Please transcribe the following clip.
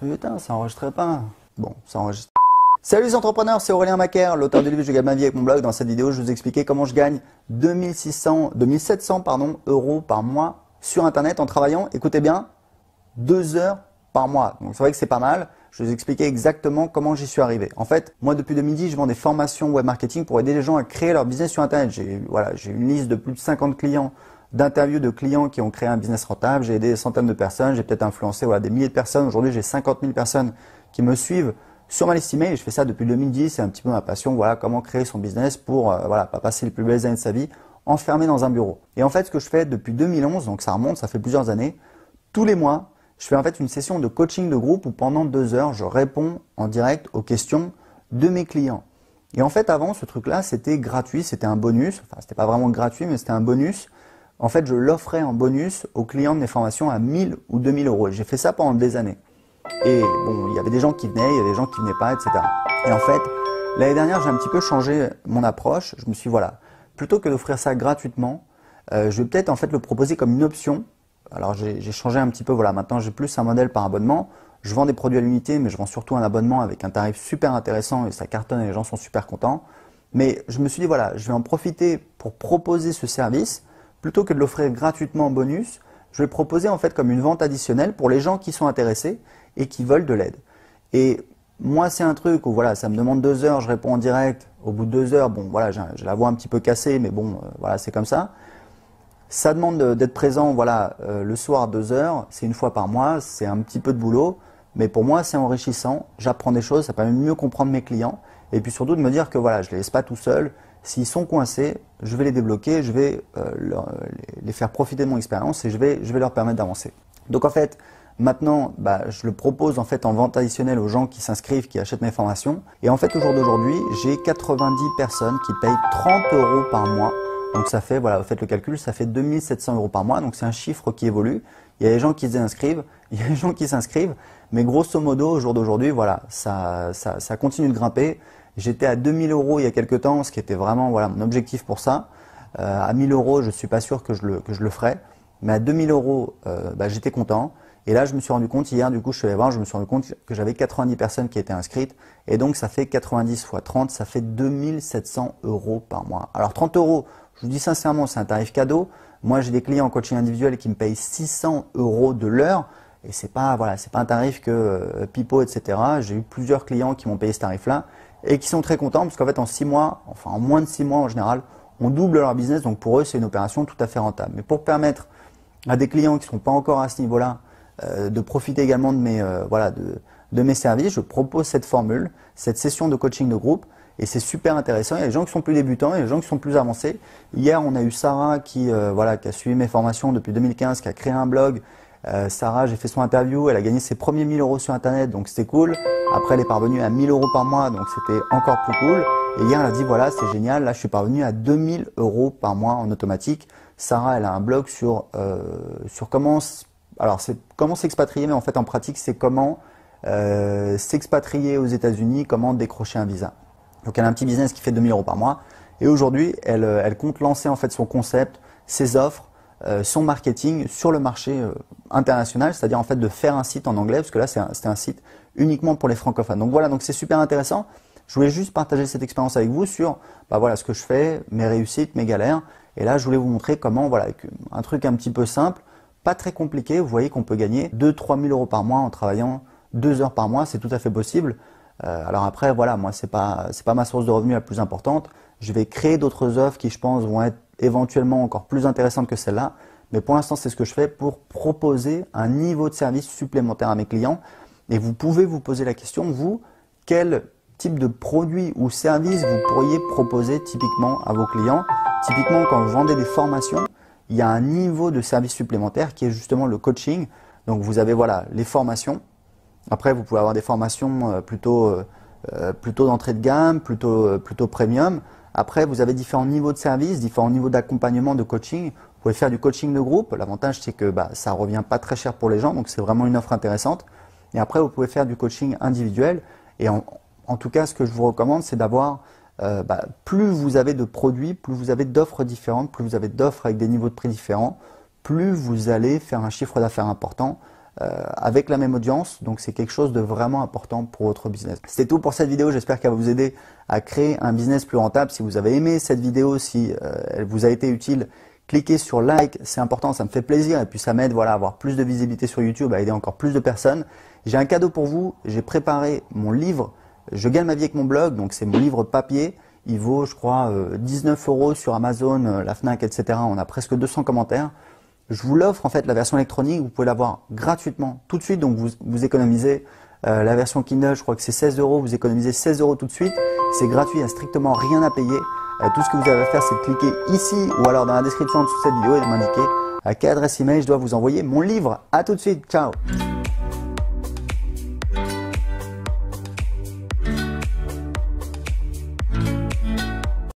Putain, ça enregistrait pas. Bon, ça enregistre. Salut les entrepreneurs, c'est Aurélien Macaire, l'auteur du livre Je gagne ma vie avec mon blog. Dans cette vidéo, je vous expliquer comment je gagne 2600, 2700 pardon, euros par mois sur Internet en travaillant, écoutez bien, deux heures par mois. Donc c'est vrai que c'est pas mal. Je vais vous expliquer exactement comment j'y suis arrivé. En fait, moi depuis 2010, je vends des formations web marketing pour aider les gens à créer leur business sur Internet. J'ai voilà, j'ai une liste de plus de 50 clients d'interviews de clients qui ont créé un business rentable. J'ai aidé des centaines de personnes, j'ai peut-être influencé des milliers de personnes. Aujourd'hui, j'ai 50 000 personnes qui me suivent sur ma liste email. Je fais ça depuis 2010. C'est un petit peu ma passion. Voilà, comment créer son business pour euh, voilà, pas passer les plus belles années de sa vie enfermé dans un bureau. Et en fait, ce que je fais depuis 2011, donc ça remonte, ça fait plusieurs années, tous les mois, je fais en fait une session de coaching de groupe où pendant deux heures, je réponds en direct aux questions de mes clients. Et en fait, avant, ce truc-là, c'était gratuit, c'était un bonus. Enfin, c'était pas vraiment gratuit, mais c'était un bonus en fait, je l'offrais en bonus aux clients de mes formations à 1000 ou 2000 euros. J'ai fait ça pendant des années. Et bon, il y avait des gens qui venaient, il y avait des gens qui venaient pas, etc. Et en fait, l'année dernière, j'ai un petit peu changé mon approche. Je me suis voilà, plutôt que d'offrir ça gratuitement, euh, je vais peut-être en fait le proposer comme une option. Alors j'ai changé un petit peu, voilà, maintenant j'ai plus un modèle par abonnement. Je vends des produits à l'unité, mais je vends surtout un abonnement avec un tarif super intéressant et ça cartonne et les gens sont super contents. Mais je me suis dit, voilà, je vais en profiter pour proposer ce service plutôt que de l'offrir gratuitement en bonus, je vais proposer en fait comme une vente additionnelle pour les gens qui sont intéressés et qui veulent de l'aide. Et moi, c'est un truc où voilà, ça me demande deux heures, je réponds en direct. Au bout de deux heures, bon, voilà, j'ai la voix un petit peu cassée, mais bon, euh, voilà, c'est comme ça. Ça demande d'être présent, voilà, euh, le soir deux heures, c'est une fois par mois, c'est un petit peu de boulot, mais pour moi, c'est enrichissant. J'apprends des choses, ça permet de mieux comprendre mes clients, et puis surtout de me dire que voilà, je les laisse pas tout seuls. S'ils sont coincés, je vais les débloquer, je vais euh, les faire profiter de mon expérience et je vais, leur permettre d'avancer. Donc en fait, maintenant, bah, je le propose en fait en vente additionnelle aux gens qui s'inscrivent, qui achètent mes formations. Et en fait, au jour d'aujourd'hui, j'ai 90 personnes qui payent 30 euros par mois. Donc ça fait, voilà, faites le calcul, ça fait 2700 euros par mois. Donc c'est un chiffre qui évolue. Il y a des gens qui s'inscrivent, il y a des gens qui s'inscrivent. Mais grosso modo, au jour d'aujourd'hui, voilà, ça, ça continue de grimper. J'étais à 2000 euros il y a quelques temps, ce qui était vraiment voilà, mon objectif pour ça. Euh, à 1000 euros, je ne suis pas sûr que je le, que je le ferai. Mais à 2000 euros, euh, bah, j'étais content. Et là, je me suis rendu compte, hier, du coup, je suis allé voir, je me suis rendu compte que j'avais 90 personnes qui étaient inscrites. Et donc, ça fait 90 fois 30, ça fait 2700 euros par mois. Alors, 30 euros, je vous dis sincèrement, c'est un tarif cadeau. Moi, j'ai des clients en coaching individuel qui me payent 600 euros de l'heure. Et c'est pas, voilà, pas un tarif que euh, Pipo, etc. J'ai eu plusieurs clients qui m'ont payé ce tarif-là et qui sont très contents parce qu'en fait en six mois, enfin en moins de six mois en général, on double leur business. Donc pour eux, c'est une opération tout à fait rentable. Mais pour permettre à des clients qui ne sont pas encore à ce niveau-là euh, de profiter également de mes, euh, voilà, de, mes services, je propose cette formule, cette session de coaching de groupe. Et c'est super intéressant. Il y a des gens qui sont plus débutants, il y a des gens qui sont plus avancés. Hier, on a eu Sarah qui, euh, voilà, qui a suivi mes formations depuis 2015, qui a créé un blog. Sarah, j'ai fait son interview, elle a gagné ses premiers 1000 euros sur Internet, donc c'était cool. Après, elle est parvenue à 1000 euros par mois, donc c'était encore plus cool. Et hier, elle a dit voilà, c'est génial. Là, je suis parvenu à 2000 euros par mois en automatique. Sarah, elle a un blog sur euh, sur comment s'expatrier, mais en fait en pratique, c'est comment euh, s'expatrier aux États-Unis, comment décrocher un visa. Donc elle a un petit business qui fait 2000 euros par mois. Et aujourd'hui, elle, compte lancer en fait son concept, ses offres euh, son marketing sur le marché euh, international, c'est-à-dire en fait de faire un site en anglais, parce que là c'était un, site uniquement pour les francophones. Donc voilà, donc c'est super intéressant. Je voulais juste partager cette expérience avec vous sur bah voilà ce que je fais, mes réussites, mes galères. Et là, je voulais vous montrer comment, voilà, un truc un petit peu simple, pas très compliqué. Vous voyez qu'on peut gagner 2-3 000 euros par mois en travaillant 2 heures par mois, c'est tout à fait possible. Euh, alors après, voilà, moi c'est pas c'est pas ma source de revenus la plus importante. Je vais créer d'autres offres qui, je pense, vont être éventuellement encore plus intéressante que celle-là. Mais pour l'instant, c'est ce que je fais pour proposer un niveau de service supplémentaire à mes clients. Et vous pouvez vous poser la question, vous, quel type de produit ou service vous pourriez proposer typiquement à vos clients? Typiquement, quand vous vendez des formations, il y a un niveau de service supplémentaire qui est justement le coaching. Donc vous avez voilà les formations. Après, vous pouvez avoir des formations euh, plutôt, euh, euh, plutôt d'entrée de gamme, plutôt, plutôt premium. Après, vous avez différents niveaux de service, différents niveaux d'accompagnement, de coaching. Vous pouvez faire du coaching de groupe. L'avantage, c'est que bah, ça revient pas très cher pour les gens, donc c'est vraiment une offre intéressante. Et après, vous pouvez faire du coaching individuel. Et en, tout cas, ce que je vous recommande, c'est d'avoir euh, bah, plus vous avez de produits, plus vous avez d'offres différentes, plus vous avez d'offres avec des niveaux de prix différents, plus vous allez faire un chiffre d'affaires important avec la même audience. Donc c'est quelque chose de vraiment important pour votre business. C'était tout pour cette vidéo. J'espère qu'elle va vous aider à créer un business plus rentable. Si vous avez aimé cette vidéo, si elle vous a été utile, cliquez sur like, c'est important, ça me fait plaisir et puis ça m'aide voilà, à avoir plus de visibilité sur YouTube, à aider encore plus de personnes. J'ai un cadeau pour vous, j'ai préparé mon livre Je gagne ma vie avec mon blog, donc c'est mon livre papier. Il vaut, je crois, 19 euh, euros sur Amazon, euh, la Fnac, etc. On a presque 200 commentaires. Je vous l'offre en fait la version électronique, vous pouvez l'avoir gratuitement tout de suite, donc vous, économisez euh, la version Kindle, je crois que c'est 16 euros, vous économisez 16 euros tout de suite. C'est gratuit, il n'y a strictement rien à payer. Euh, tout ce que vous avez à faire, c'est de cliquer ici ou alors dans la description de cette vidéo et de m'indiquer à quelle adresse email je dois vous envoyer mon livre. A tout de suite, ciao